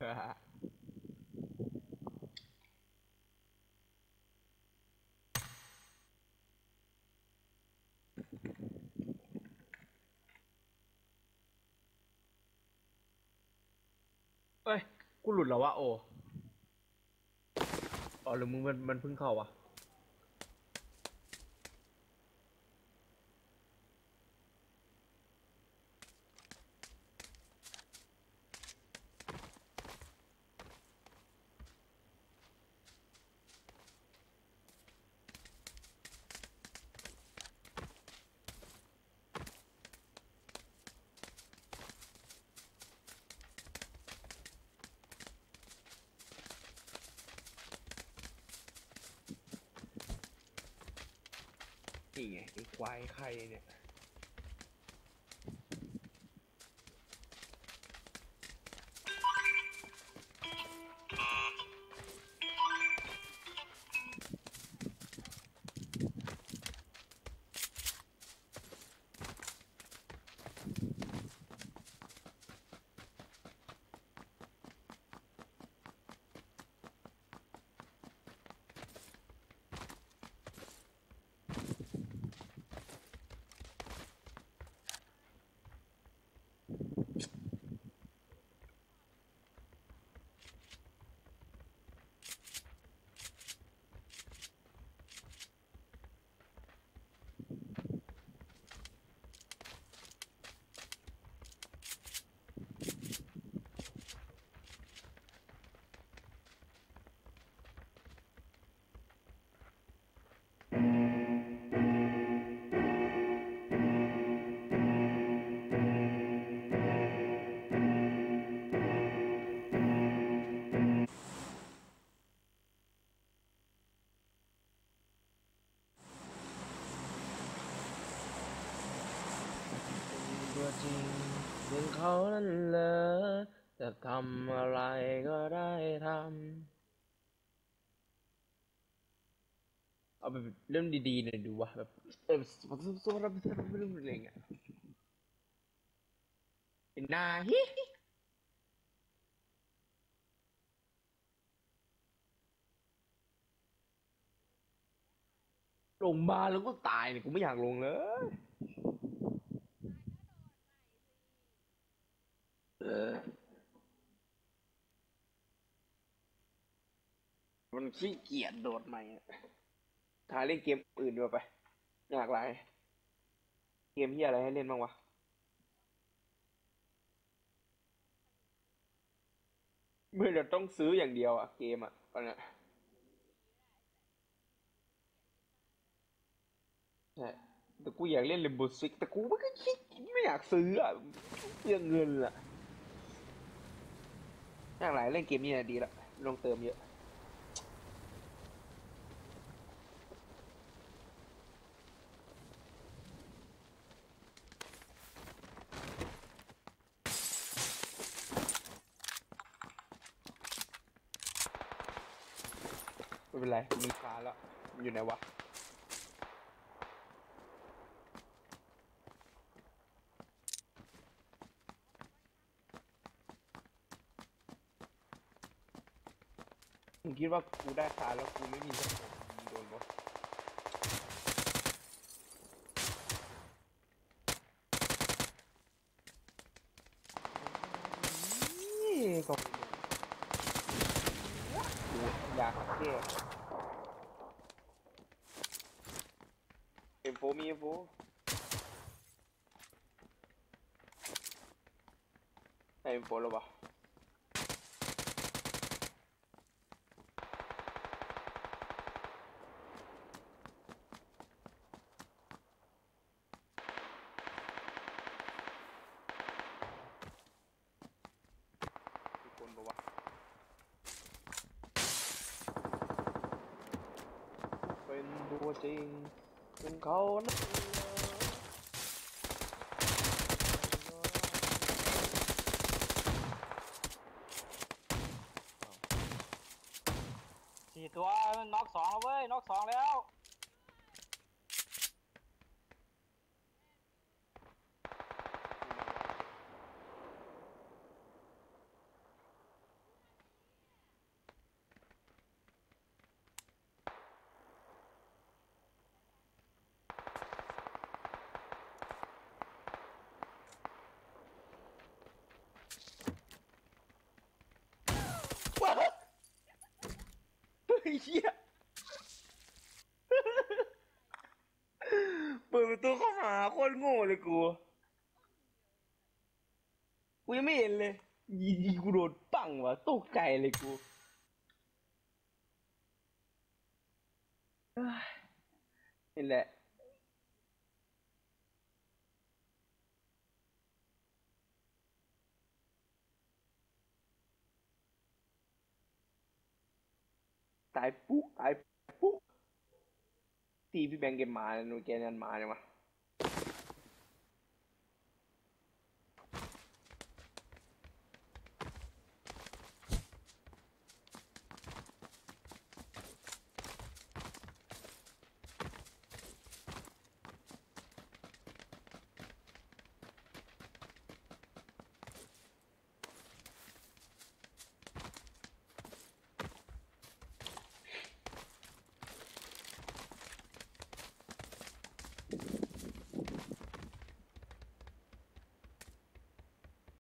เอ้ย กูหลุดแล้ววะโอ อ๋อหรือมึงมันมันเพิ่งเข้าวะ ไงไอ้ควายใครเนี่ย จริงเป็นเขานั่นเหรอจะทำอะไรก็ได้ทำเอาแบบเรื่องดีๆหน่อยดูวะแบบเออสมมติสติเราไม่รู้อะไรเงี้ยนาฮิลงมาแล้วก็ตายเนี่ยกูไม่อยากลงเลย เออ มันขี้เกียจโดดใหม่ทายเล่นเกมอื่นดีกว่าไป อยากไรเกมที่อะไรให้เล่นบ้างวะไม่เดี๋ยวต้องซื้ออย่างเดียวอะเกมอะตอนนี้ใช่แต่กูอยากเล่นเลมโบซิกแต่กูไม่ก็คิดไม่อยากซื้ออะเปลืองเงินอะอยากไรเล่นเกมนี้ดีละลงเติมเยอะ เป็นไรมีคาแล้วมันอยู่ไหนวะมึงคิดว่ากูได้คาแล้วกูไม่มีสมองมึงโดนปะนี่ก็ไม่โดนกู อยากแก้เอ็มโฟมีเอ็มโฟได้เอ็มโฟแล้วปะ ทุกคนบอกว่าเป็นตัว จริงเป็นเขานั่นเหรอสี่ตัวน็อกสองแล้วเว้ยน็อกสองแล้ว เหี้ยเปิดประตูเข้ามาโคตรโง่เลยกูกูยังไม่เห็นเลยยิยิงกูโดนปังวะตกใจเลยกูนี่แหละ තයිප්පු අයිප්පු ටීවි බැන්ගෙන් මානු කියනන් මානවා